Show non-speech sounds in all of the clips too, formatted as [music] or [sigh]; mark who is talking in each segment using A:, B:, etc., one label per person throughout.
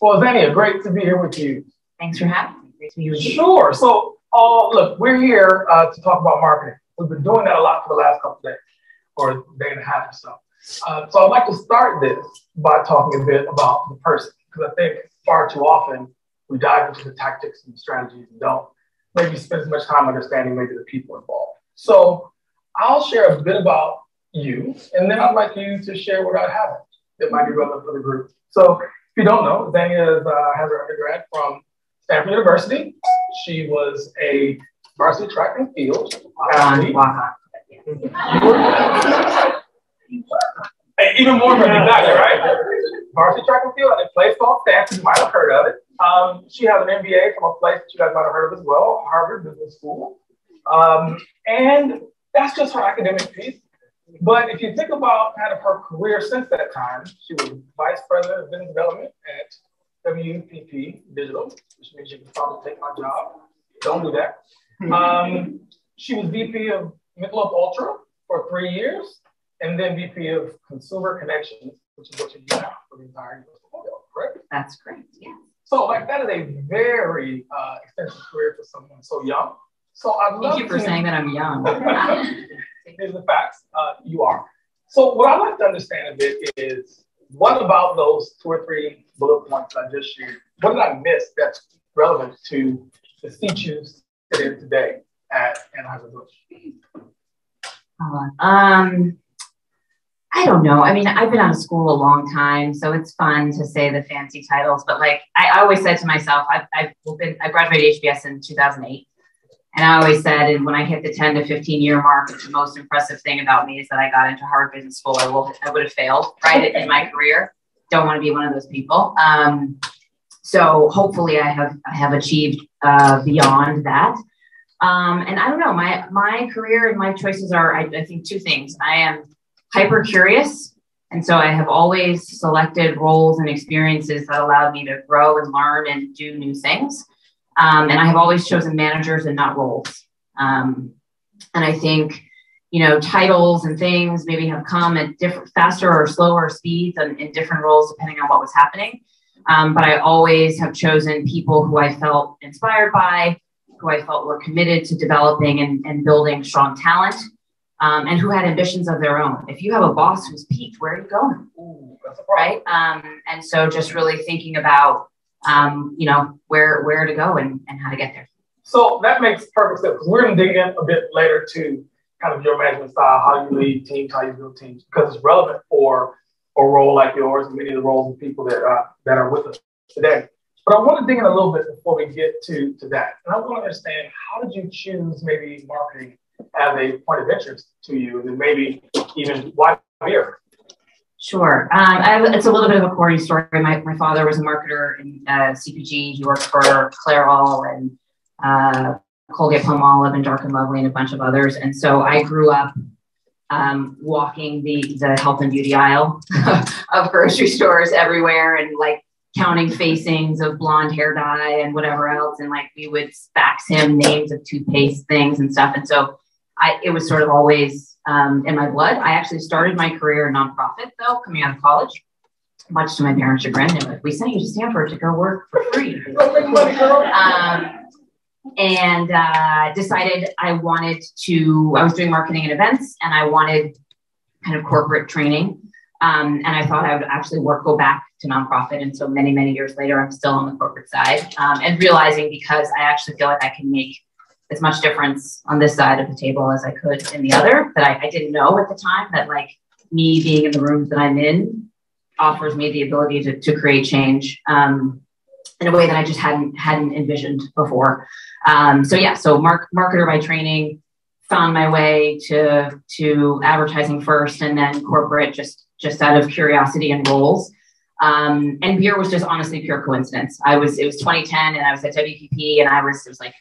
A: Well, Azania, great to be here with you.
B: Thanks for having me. Great to be with you.
A: Sure. So, uh, look, we're here uh, to talk about marketing. We've been doing that a lot for the last couple days, or day and a half or so. Uh, so I'd like to start this by talking a bit about the person, because I think far too often we dive into the tactics and strategies and don't maybe spend as much time understanding maybe the people involved. So I'll share a bit about you, and then I'd like you to share what I haven't that might be relevant for the group. So if you don't know, Azania uh, has her undergrad from Stanford University. She was a varsity track and field athlete. Even more than exactly, right? Varsity track and field and a place called Stanford. You might have heard of it. Um, she has an MBA from a place that you guys might have heard of as well, Harvard Business School. Um, and that's just her academic piece. But if you think about kind of her career since that time, she was vice president of business development at WPP Digital, which means you can probably take my job. Don't do that. [laughs] Um, she was VP of Michelob Ultra for three years, and then VP of Consumer Connections, which is what you do now for the entire US portfolio, correct?
B: That's correct, yeah.
A: So, like, that is a very uh, extensive career for someone so young. So, I'd love
B: Thank you for
A: to,
B: saying that I'm young. [laughs] [laughs]
A: Here's the facts. Uh, you are. So, what I'd like to understand a bit is what about those two or three bullet points I just shared? What did I miss that's relevant to the seat you sit in today at Anheuser-Busch?
B: um, I don't know. I mean, I've been out of school a long time, so it's fun to say the fancy titles. But like, I, I always said to myself, I've, I've been, I graduated HBS in 2008. And I always said, and when I hit the 10 to 15 year mark, the most impressive thing about me is that I got into Harvard Business School. I will, I would have failed right in my career. Don't want to be one of those people. Um, so hopefully, I have I have achieved uh, beyond that. Um, and I don't know, my my career and my choices are, I, I think, two things. I am hyper curious, and so I have always selected roles and experiences that allowed me to grow and learn and do new things. Um, and I have always chosen managers and not roles. Um, and I think, you know, titles and things maybe have come at different, faster or slower speeds and in different roles depending on what was happening. Um, but I always have chosen people who I felt inspired by, who I felt were committed to developing and, and building strong talent, um, and who had ambitions of their own. If you have a boss who's peaked, where are you going?
A: Ooh,
B: right? Um, and so just really thinking about um, you know, where where to go and, and how to get there.
A: So that makes perfect sense we're going to dig in a bit later to kind of your management style, how you lead teams, how you build teams, because it's relevant for a role like yours and many of the roles of people that uh, that are with us today. But I want to dig in a little bit before we get to, to that. And I want to understand how did you choose maybe marketing as a point of interest to you, and then maybe even why here?
B: Sure. Um, I, it's a little bit of a corny story. My, my father was a marketer in uh, CPG. He worked for Clairol and uh, Colgate Palmolive and Dark and Lovely and a bunch of others. And so I grew up um, walking the, the health and beauty aisle [laughs] of grocery stores everywhere and like counting facings of blonde hair dye and whatever else. And like we would fax him names of toothpaste things and stuff. And so I, it was sort of always um, in my blood. I actually started my career in nonprofit though, coming out of college, much to my parents' chagrin. They were like, we sent you to Stanford to go work for free. [laughs] um, and uh, decided I wanted to, I was doing marketing and events and I wanted kind of corporate training. Um, and I thought I would actually work, go back to nonprofit. And so many, many years later, I'm still on the corporate side um, and realizing because I actually feel like I can make as much difference on this side of the table as I could in the other that I, I didn't know at the time that like me being in the rooms that I'm in offers me the ability to, to create change um, in a way that I just hadn't hadn't envisioned before. Um, so yeah, so mark, marketer by training, found my way to to advertising first, and then corporate just just out of curiosity and roles. Um, and beer was just honestly pure coincidence. I was it was 2010, and I was at WPP, and I was it was like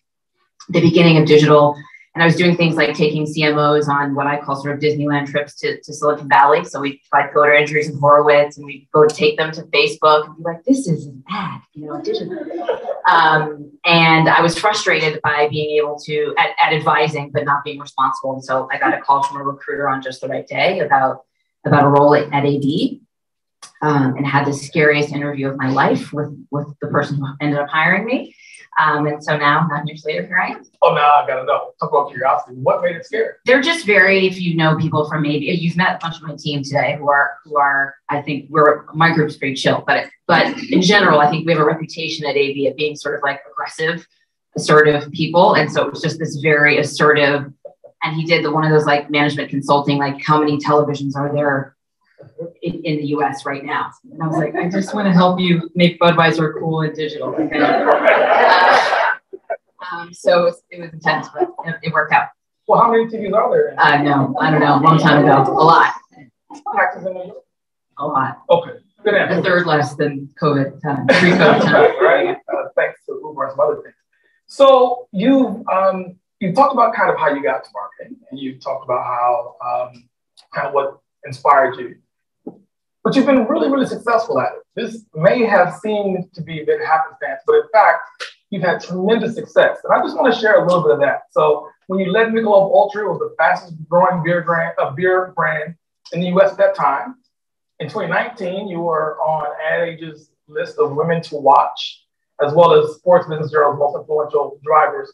B: the beginning of digital. And I was doing things like taking CMOs on what I call sort of Disneyland trips to, to Silicon Valley. So we'd fly Coder Andreessen Horowitz and we'd go take them to Facebook and be like, this is an ad, you know, digital. Um, and I was frustrated by being able to, at, at advising, but not being responsible. And so I got a call from a recruiter on just the right day about, about a role at, at AB. um, and had the scariest interview of my life with with the person who ended up hiring me. Um, and so now, nine years later, here I am.
A: Oh, now I gotta know. Talk about curiosity. What made it scary?
B: They're just very. If you know people from maybe you've met a bunch of my team today who are who are. I think we're my group's pretty chill, but but in general, I think we have a reputation at AB of being sort of like aggressive, assertive people, and so it was just this very assertive. And he did the one of those like management consulting, like how many televisions are there in, in, the US right now. And I was like, I just want to help you make Budweiser cool and digital. Okay? Uh, um, so it was, it was, intense, but it, it, worked out.
A: Well, how many TVs are there?
B: Uh, no, I don't know. A long time ago. A lot. A lot.
A: Okay. Good answer.
B: A third less than COVID time, pre-COVID
A: time. right. Uh, thanks to Uber and some other things. So you um, you talked about kind of how you got to marketing, and you talked about how um, kind of what inspired you but you've been really, really successful at it. This may have seemed to be a bit happenstance, but in fact, you've had tremendous success. And I just want to share a little bit of that. So when you led Michelob Ultra, it was the fastest growing beer brand, uh, beer brand in the US at that time. In 2019, you were on Ad Age's list of women to watch, as well as Sports Business Journal's most influential drivers.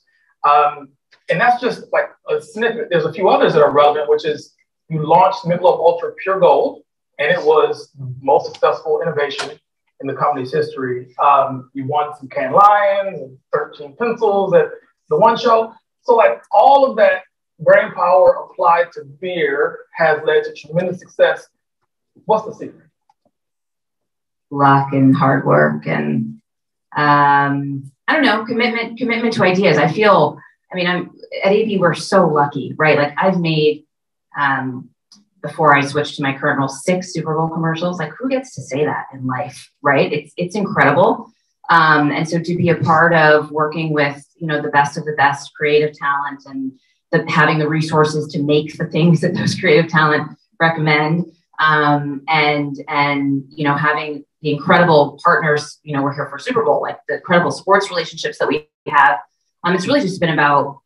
A: Um, and that's just like a snippet. There's a few others that are relevant, which is you launched Michelob Ultra Pure Gold, and it was the most successful innovation in the company's history. Um, you won some Cannes Lions and 13 pencils at the one show. So, like all of that brain power applied to beer has led to tremendous success. What's the secret?
B: Luck and hard work and um, I don't know commitment commitment to ideas. I feel. I mean, I'm at AB. We're so lucky, right? Like I've made um, before I switched to my current role, six Super Bowl commercials. Like, who gets to say that in life, right? It's it's incredible. Um, and so to be a part of working with you know the best of the best creative talent and the, having the resources to make the things that those creative talent recommend, um, and and you know having the incredible partners. You know, we're here for Super Bowl, like the incredible sports relationships that we have. Um, it's really just been about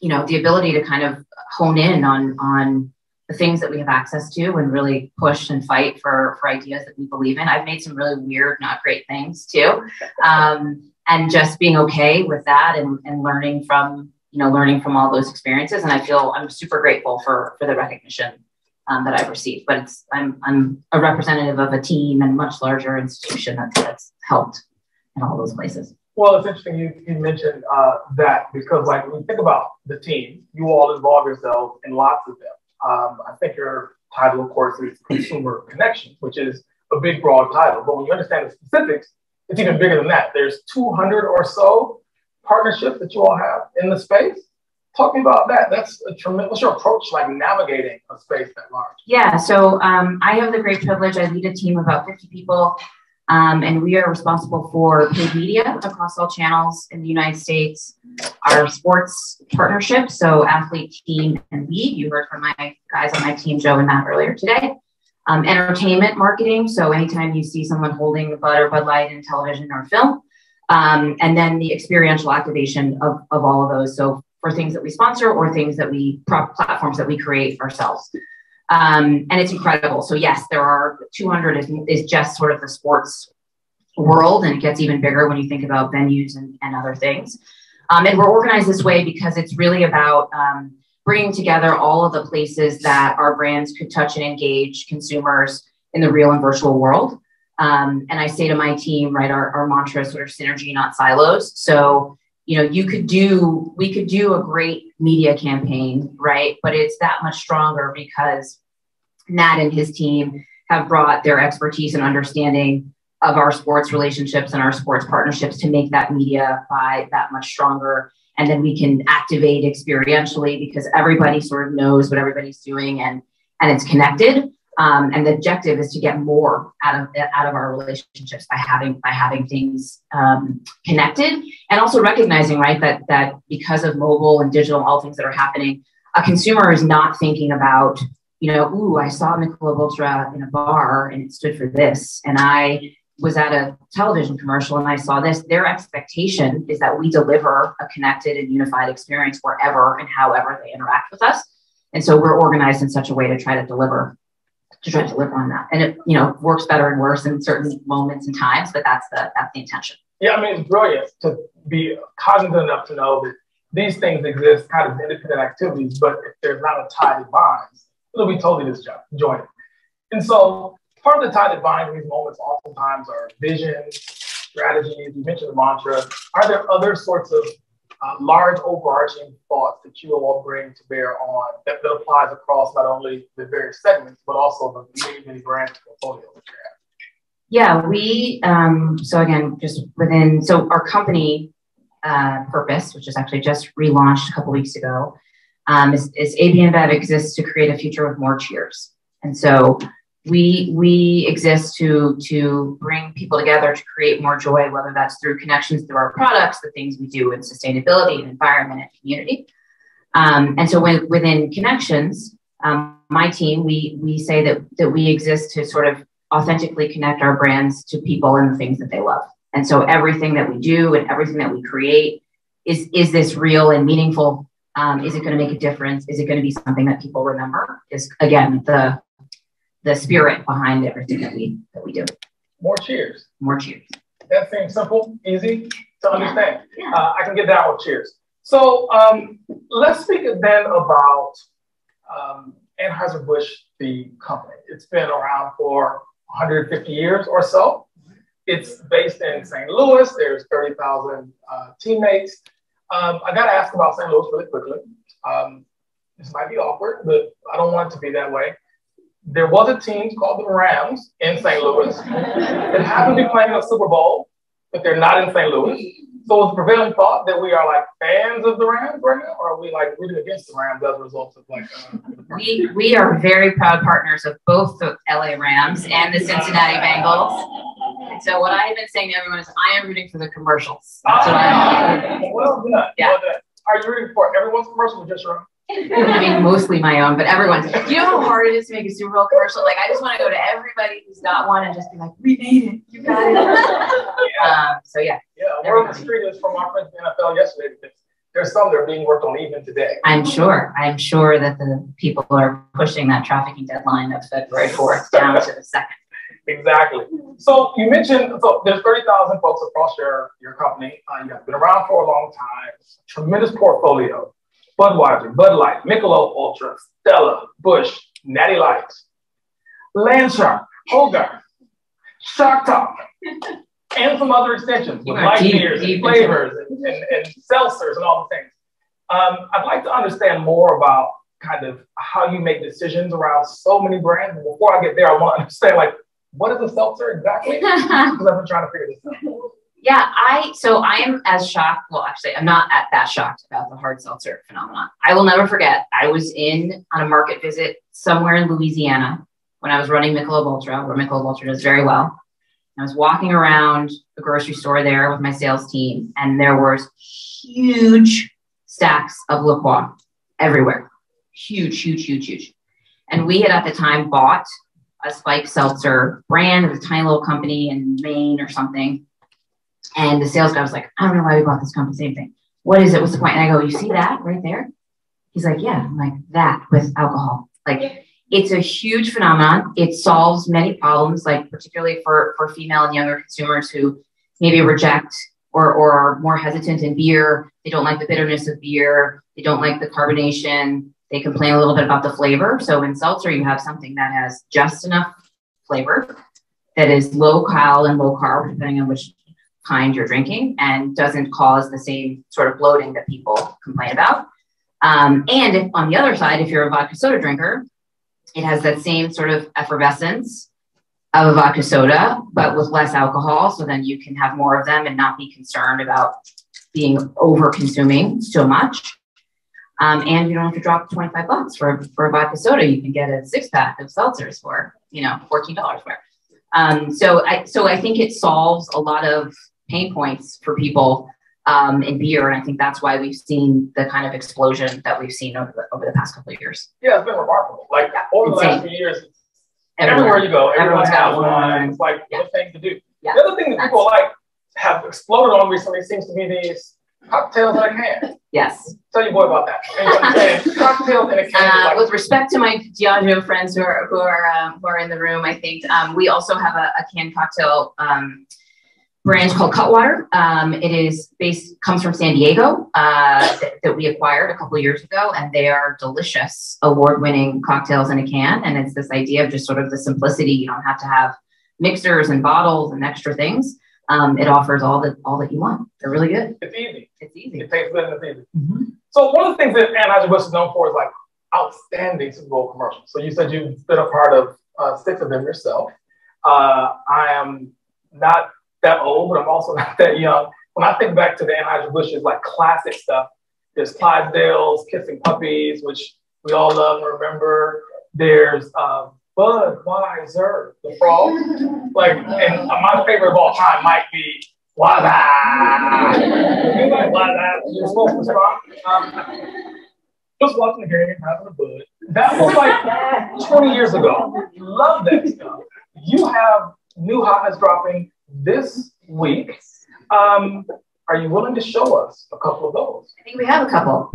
B: you know the ability to kind of hone in on on the things that we have access to and really push and fight for, for ideas that we believe in. I've made some really weird, not great things too. Um, and just being okay with that and, and learning from, you know, learning from all those experiences. And I feel I'm super grateful for, for the recognition um, that I've received, but it's, I'm, I'm a representative of a team and a much larger institution that's, that's helped in all those places.
A: Well, it's interesting you, you mentioned uh, that because, like, when you think about the team, you all involve yourselves in lots of them. Um, I think your title, of course, is Consumer Connections, which is a big, broad title. But when you understand the specifics, it's even bigger than that. There's 200 or so partnerships that you all have in the space. Talking about that, that's a tremendous. What's your approach like navigating a space that large?
B: Yeah, so um, I have the great privilege. I lead a team of about 50 people um, and we are responsible for paid media across all channels in the United States, our sports partnership, so athlete, team, and lead. You heard from my guys on my team, Joe and Matt, earlier today. Um, entertainment marketing, so anytime you see someone holding a Bud or Bud Light in television or film, um, and then the experiential activation of, of all of those. So for things that we sponsor or things that we platforms that we create ourselves. Um, and it's incredible. So yes, there are 200 is, is just sort of the sports world, and it gets even bigger when you think about venues and, and other things. Um, and we're organized this way because it's really about um, bringing together all of the places that our brands could touch and engage consumers in the real and virtual world. Um, and I say to my team, right, our, our mantra is sort of synergy, not silos. So you know you could do we could do a great media campaign right? But it's that much stronger because matt and his team have brought their expertise and understanding of our sports relationships and our sports partnerships to make that media buy that much stronger. And then we can activate experientially because everybody sort of knows what everybody's doing and and it's connected um, and the objective is to get more out of out of our relationships by having by having things um, connected, and also recognizing right that that because of mobile and digital, all things that are happening, a consumer is not thinking about you know, ooh, I saw Michelob Ultra in a bar and it stood for this, and I was at a television commercial and I saw this. Their expectation is that we deliver a connected and unified experience wherever and however they interact with us. And so we're organized in such a way to try to deliver to try to deliver on that. And it, you know, works better and worse in certain moments and times, but that's the that's the intention.
A: Yeah, I mean, it's brilliant to be cognizant enough to know that these things exist kind of independent activities, but if there's not a tie that binds, it'll be totally disjointed. And so part of the tie that binds these moments oftentimes are vision, strategies. You mentioned the mantra. Are there other sorts of uh, large overarching thoughts that you all bring to bear on that, that applies across not only the various segments, but also the many, many branch portfolio that you have?
B: Yeah, we, um, so again, just within, so our company uh, purpose, which is actually just relaunched a couple weeks ago, um, is, is AB InBev exists to create a future with more cheers. And so we we exist to to bring people together to create more joy, whether that's through connections through our products, the things we do in sustainability and environment and community. Um, and so when, within connections, um, my team, we we say that that we exist to sort of authentically connect our brands to people and the things that they love. And so everything that we do and everything that we create is is this real and meaningful? Um, is it going to make a difference? Is it going to be something that people remember? Is again the the spirit behind everything that we that we do.
A: More cheers.
B: More cheers.
A: That seems simple, easy to understand. Yeah. Uh, I can get down with cheers. So um, let's speak then about um, Anheuser-Busch, the company. It's been around for 150 years or so. It's based in St. Louis. There's 30,000 uh, teammates. Um, I got to ask about St. Louis really quickly. Um, this might be awkward, but I don't want it to be that way there was a team called the Rams in St. Louis that happened to be playing a Super Bowl, but they're not in St. Louis. So is the prevailing thought that we are like fans of the Rams right now, or are we like rooting against the Rams as a result of like? Uh,
B: we we are very proud partners of both the LA Rams and the Cincinnati Bengals. And so what I've been saying to everyone is, I am rooting for the commercials. That's what
A: I'm. Well done. Yeah. Well done. Are you rooting for everyone's commercial or just your own?
B: I mean, mostly my own, but everyone's. Do you know how hard it is to make a Super Bowl commercial? Like, I just want to go to everybody who's got one and just be like, "We made it, you got it." yeah. Um, so yeah.
A: Yeah, word on the street is from our friends in the NFL yesterday. because There's some that are being worked on even today.
B: I'm sure. I'm sure that the people are pushing that trafficking deadline of February 4th down to the second. [laughs]
A: Exactly. So you mentioned so there's 30,000 folks across your your company. Uh, you have been around for a long time. Tremendous portfolio. Budweiser, Bud Light, Michelob Ultra, Stella, Busch, Natty Light, Landshark, Hoegaarden, Shock Top, and some other extensions with light beers and flavors and, and, and, seltzers and all the things. Um, I'd like to understand more about kind of how you make decisions around so many brands. before I get there, I want to understand like what is a seltzer exactly? [laughs] Because I've been trying to figure this out.
B: Yeah, I so I am as shocked. Well, actually, I'm not at that shocked about the hard seltzer phenomenon. I will never forget. I was in on a market visit somewhere in Louisiana when I was running Michelob Ultra, where Michelob Ultra does very well. I was walking around the grocery store there with my sales team, and there were huge stacks of La Croix everywhere. Huge, huge, huge, huge. And we had at the time bought a spike seltzer brand of a tiny little company in Maine or something and the sales guy was like, I don't know why we bought this company. Same thing. What is it? What's the point? And I go, you see that right there? He's like, yeah. I'm like, that with alcohol. Like, it's a huge phenomenon. It solves many problems, like particularly for, for female and younger consumers who maybe reject or, or are more hesitant in beer. They don't like the bitterness of beer. They don't like the carbonation. They complain a little bit about the flavor. So in seltzer, you have something that has just enough flavor that is low cal and low carb, depending on which kind you're drinking and doesn't cause the same sort of bloating that people complain about. Um, and if, on the other side, if you're a vodka soda drinker, it has that same sort of effervescence of a vodka soda, but with less alcohol. So then you can have more of them and not be concerned about being over consuming so much. Um, and you don't have to drop 25 bucks for, for a vodka soda. You can get a six pack of seltzers for, you know, $14 for. Um, so I, so I think it solves a lot of pain points for people um, in beer. And I think that's why we've seen the kind of explosion that we've seen over the, over the past couple of years.
A: Yeah, it's been remarkable. Like yeah, over the last few years, everywhere, everywhere you go, everyone has got one. It's like yeah. the thing to do. Yeah. The other thing that people like have exploded on recently seems to be these Cocktails in a can.
B: Yes.
A: Tell your boy about that. [laughs] cocktails in a can.
B: Uh, like- with respect to my Diageo friends who are who are um, who are in the room, I think um, we also have a, a canned cocktail um, brand called Cutwater. Um, it is based comes from San Diego uh, th- that we acquired a couple years ago, and they are delicious, award-winning cocktails in a can. And it's this idea of just sort of the simplicity. You don't have to have mixers and bottles and extra things. Um, it offers all that all that you want. They're really good.
A: It's easy.
B: It's easy.
A: It tastes good and it's easy.
B: Mm-hmm.
A: So one of the things that Anheuser-Busch is known for is like outstanding Super Bowl commercials. So you said you've been a part of uh, six of them yourself. Uh, I am not that old, but I'm also [laughs] not that young. When I think back to the Anheuser-Busch's like classic stuff, there's Clydesdales, Kissing Puppies, which we all love and remember. There's uh, Budweiser, the frog. Like, and my favorite of all time might be Whassup. You like? You're supposed to respond. Um, just watching the game, having a bud. That was like 20 years ago. Love that stuff. You have new hotness dropping this week. Um, are you willing to show us a couple of those?
B: I think we have a couple.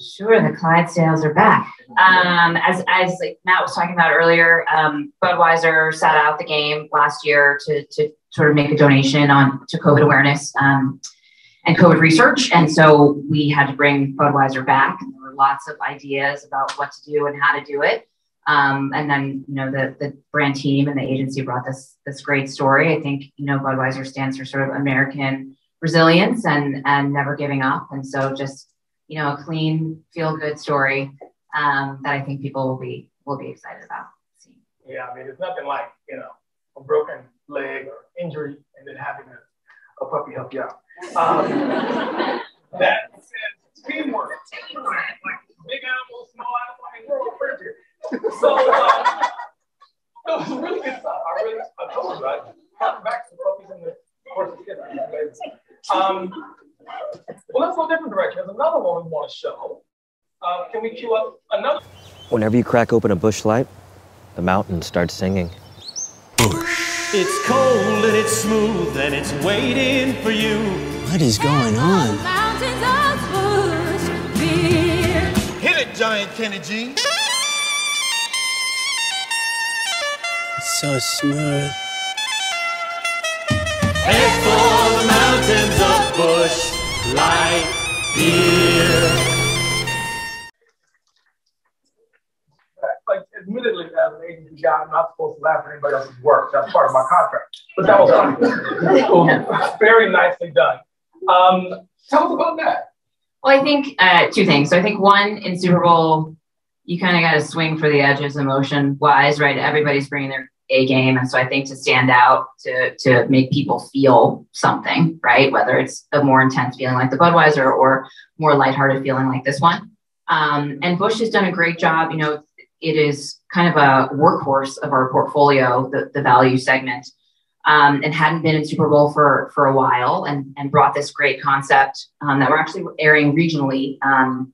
B: Sure, the Clydesdales are back. Um, as as like Matt was talking about earlier, um, Budweiser sat out the game last year to to sort of make a donation on to COVID awareness um, and COVID research, and so we had to bring Budweiser back. And there were lots of ideas about what to do and how to do it. Um, and then you know the the brand team and the agency brought this this great story. I think you know Budweiser stands for sort of American resilience and and never giving up. And so just you know a clean, feel good story um, that I think people will be will be excited about. seeing.
A: Yeah, I mean, it's nothing like you know a broken leg or injury and then having a, a puppy help you out. Um, [laughs] that says teamwork. Like big animals, small animals. I mean, we're all friends here. So um, it was really good stuff. I really, I told you, I harken back to the puppies and the horses. [laughs] Um, well, let's go a different direction. There's another one we want to show. Uh, can we cue up another?
C: Whenever you crack open a Busch light, the mountain starts singing. Busch.
D: It's cold and it's smooth and it's waiting for you.
E: What is going on?
F: Mountains of Busch beer.
D: Hit it, Giant Kenny G.
E: It's so smooth.
D: Light Beer.
A: Like, admittedly, as an agency guy, I'm not supposed to laugh at anybody else's work. That's part of my contract. But that was funny. [laughs] Very nicely done. Um, tell us about that.
B: Well, I think uh, two things. So I think one in Super Bowl, you kind of got to swing for the edges emotion wise, right? Everybody's bringing their A game, and so I think to stand out to to make people feel something, right? Whether it's a more intense feeling like the Budweiser or more lighthearted feeling like this one. Um, and Busch has done a great job. You know, it is kind of a workhorse of our portfolio, the, the value segment um, and hadn't been in Super Bowl for for a while, and and brought this great concept um, that we're actually airing regionally um,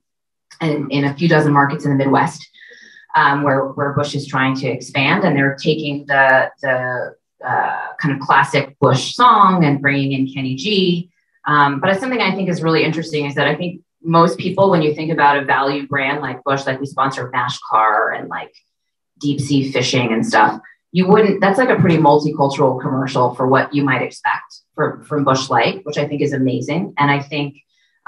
B: in, in a few dozen markets in the Midwest, um, where where Busch is trying to expand, and they're taking the the uh, kind of classic Busch song and bringing in Kenny G. Um, but it's something I think is really interesting is that I think most people, when you think about a value brand like Busch, like we sponsor NASCAR and like deep sea fishing and stuff you wouldn't that's like a pretty multicultural commercial for what you might expect for, from Busch light which i think is amazing and i think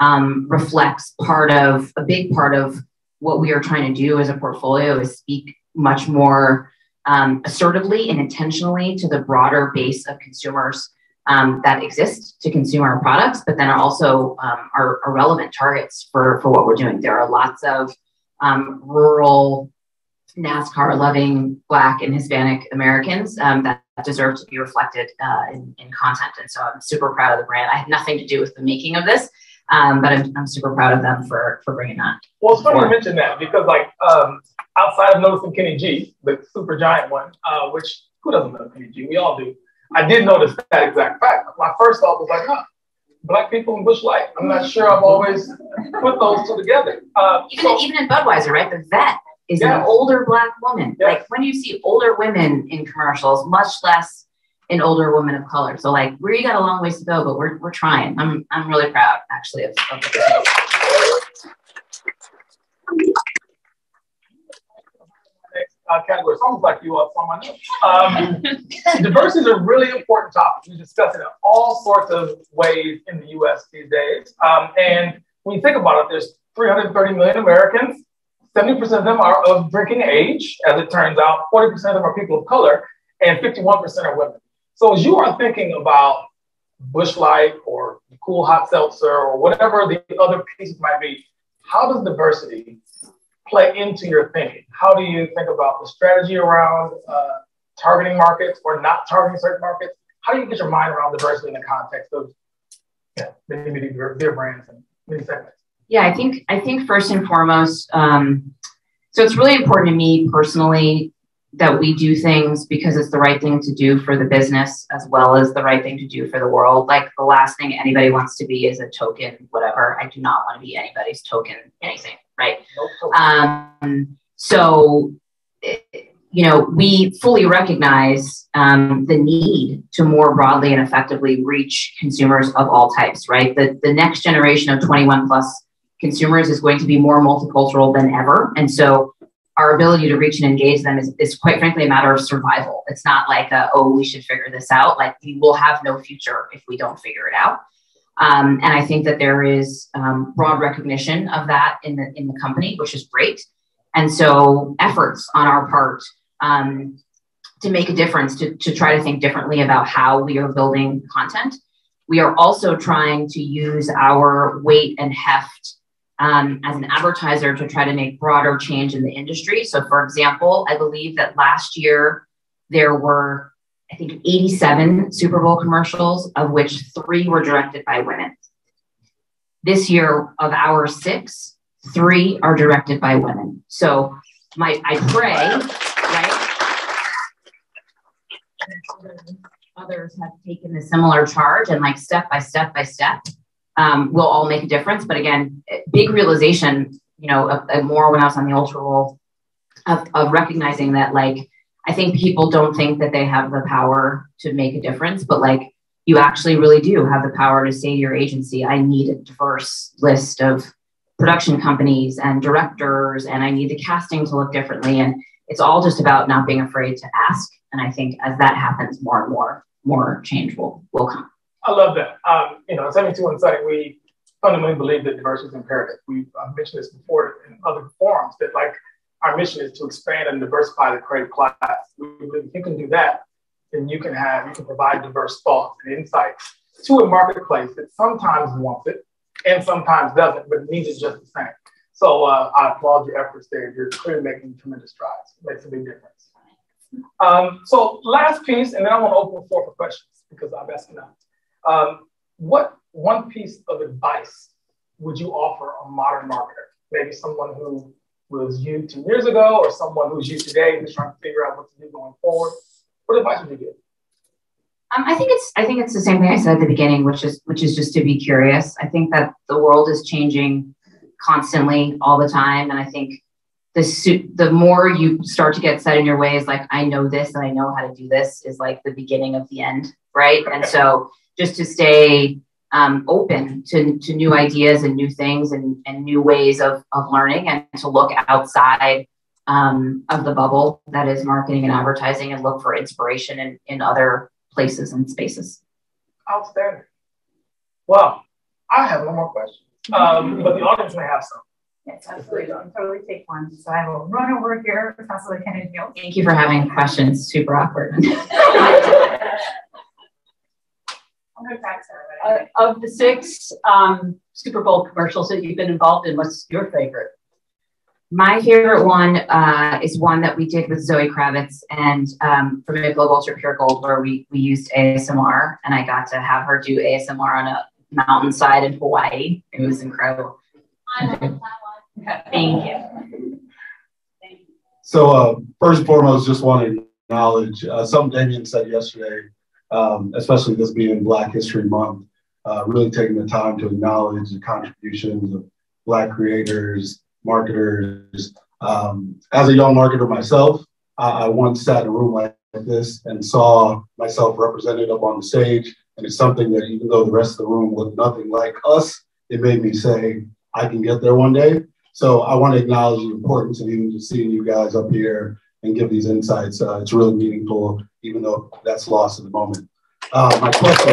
B: um, reflects part of a big part of what we are trying to do as a portfolio is speak much more um, assertively and intentionally to the broader base of consumers um, that exist to consume our products, but then also um, are, are, relevant targets for, for what we're doing. There are lots of um, rural NASCAR loving Black and Hispanic Americans um, that deserve to be reflected uh, in, in content. And so I'm super proud of the brand. I had nothing to do with the making of this. Um, but I'm, I'm super proud of them for for bringing that.
A: Well, it's funny you mention that because like um, outside of noticing Kenny G, the super giant one, uh, which who doesn't know Kenny G? We all do. I did notice that exact fact. My first thought was like, huh, black people in Busch Light. I'm not sure I've always put those two together. Uh,
B: even, so, even in Budweiser, right? The vet is yes. an older black woman. Yes. Like when you see older women in commercials, much less an older woman of color. So like we got a long ways to go, but we're, we're trying. I'm, I'm really proud actually of, of
A: uh, category. It's almost like you are someone else. Um, [laughs] diversity is a really important topic. We discuss it in all sorts of ways in the U.S. these days. Um, and when you think about it, there's 330 million Americans. 70% of them are of drinking age, as it turns out. 40% of them are people of color, and 51% are women. So as you are thinking about Busch Light or Cool Hot Seltzer or whatever the other pieces might be, how does diversity play into your thinking? How do you think about the strategy around uh, targeting markets or not targeting certain markets? How do you get your mind around diversity in the context of yeah, many, many beer brands and many segments?
B: Yeah, I think I think first and foremost, um, so it's really important to me personally that we do things because it's the right thing to do for the business as well as the right thing to do for the world. Like the last thing anybody wants to be is a token, whatever. I do not want to be anybody's token, anything, right? Um, so, you know, we fully recognize um, the need to more broadly and effectively reach consumers of all types, right? The, the next generation of 21 plus consumers is going to be more multicultural than ever. And so our ability to reach and engage them is, is quite frankly a matter of survival. It's not like, a, oh, we should figure this out. Like we will have no future if we don't figure it out. Um, and I think that there is um, broad recognition of that in the in the company, which is great. And so efforts on our part um, to make a difference, to, to try to think differently about how we are building content. We are also trying to use our weight and heft um, as an advertiser to try to make broader change in the industry. So, for example, I believe that last year there were, I think, 87 Super Bowl commercials, of which three were directed by women. This year, of our six, three are directed by women. So, my I pray, right? Others have taken a similar charge and, like, step by step by step, um, will all make a difference. But again, big realization, you know, of, of more when I was on the ultra role of, of recognizing that like, I think people don't think that they have the power to make a difference, but like you actually really do have the power to say to your agency, I need a diverse list of production companies and directors, and I need the casting to look differently. And it's all just about not being afraid to ask. And I think as that happens more and more, more change will, will come.
A: I love that. Um, you know, 72andSunny, we fundamentally believe that diversity is imperative. We've mentioned this before in other forums that like our mission is to expand and diversify the creative class. If you can do that, then you can have, you can provide diverse thoughts and insights to a marketplace that sometimes wants it and sometimes doesn't, but needs it just the same. So uh, I applaud your efforts there. You're clearly making tremendous strides. It makes a big difference. Um, so last piece, and then I want to open the floor for questions because I've asked enough. Um, what one piece of advice would you offer a modern marketer? Maybe someone who was you two years ago or someone who's you today who's trying to figure out what to do going forward. What advice would you give?
B: Um, I think it's I think it's the same thing I said at the beginning, which is which is just to be curious. I think that the world is changing constantly all the time, and I think the the more you start to get set in your ways, like I know this and I know how to do this, is like the beginning of the end, right? And so just to stay um, open to, to new ideas and new things and, and new ways of, of learning and to look outside um, of the bubble that is marketing and advertising and look for inspiration in, in other places and spaces.
A: Outstanding. Well, I have one more question, um, but the audience may have some.
G: Yes, absolutely. I'll totally take one. So I will run over here, Councilor Kennedy Fields.
B: Thank you for having questions. Super awkward. [laughs]
G: I'm going to practice everybody.
H: Uh, of the six um, Super Bowl commercials that you've been involved in, what's your favorite?
B: My favorite one uh, is one that we did with Zoe Kravitz and um, from Michelob Ultra Pure Gold, where we we used ASMR, and I got to have her do ASMR on a mountainside in Hawaii. It was incredible. Thank you.
I: So uh, first and foremost, just want to acknowledge uh, something Damien said yesterday, um, especially this being Black History Month, uh, really taking the time to acknowledge the contributions of Black creators, marketers. Um, as a young marketer myself, I, I once sat in a room like this and saw myself represented up on the stage. And it's something that even though the rest of the room looked nothing like us, it made me say, I can get there one day. So I want to acknowledge the importance of even just seeing you guys up here and give these insights. Uh, it's really meaningful, even though that's lost at the moment. Uh, my question.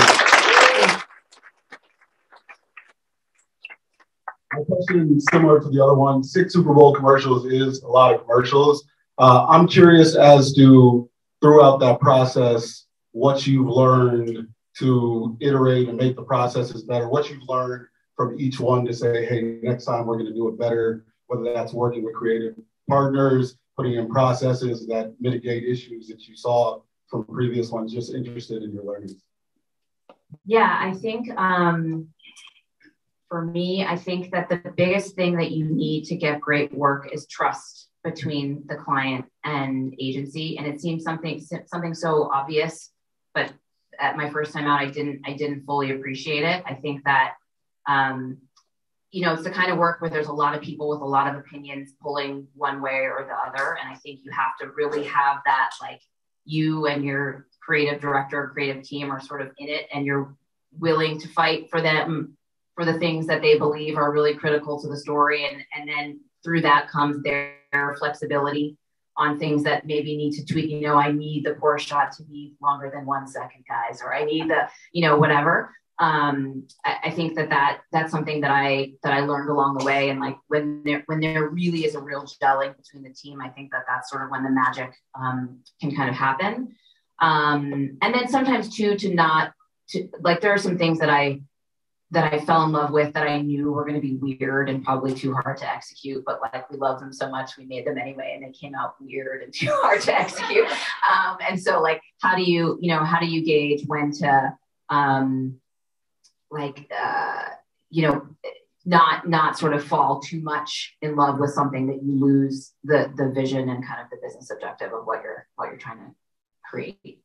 I: My question is similar to the other one. Six Super Bowl commercials is a lot of commercials. Uh, I'm curious as to throughout that process, what you've learned to iterate and make the processes better, what you've learned from each one to say, hey, next time we're going to do it better, whether that's working with creative partners, putting in processes that mitigate issues that you saw from previous ones, just interested in your learnings.
B: Yeah, I think um, for me, I think that the biggest thing that you need to get great work is trust between the client and agency. And it seems something something so obvious, but at my first time out, I didn't I didn't fully appreciate it. I think that um, you know, it's the kind of work where there's a lot of people with a lot of opinions pulling one way or the other. And I think you have to really have that, like, you and your creative director, or creative team are sort of in it, and you're willing to fight for them for the things that they believe are really critical to the story. And, and then through that comes their, their flexibility on things that maybe need to tweak. You know, I need the pour shot to be longer than one second, guys, or I need the, you know, whatever um, I, I, think that that that's something that I that I learned along the way. And like when there when there really is a real gelling between the team, I think that that's sort of when the magic um, can kind of happen. Um, and then sometimes too to not to like there are some things that I that I fell in love with that I knew were going to be weird and probably too hard to execute, but like we love them so much, we made them anyway, and they came out weird and [laughs] too hard to execute. Um, and so, like, how do you, you know, how do you gauge when to, um, like uh, you know not not sort of fall too much in love with something that you lose the the vision and kind of the business objective of what you're what you're trying to create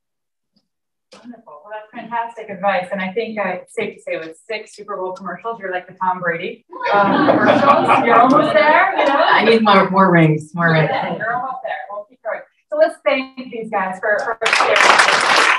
G: Wonderful. Well, that's fantastic advice. And I think uh, it's safe to say with six Super Bowl commercials, you're like the Tom Brady um, commercials. You're almost there, you know?
B: I need more, more rings, more rings.
G: Yeah, you're almost there. We'll keep going. So let's thank these guys for, for sharing.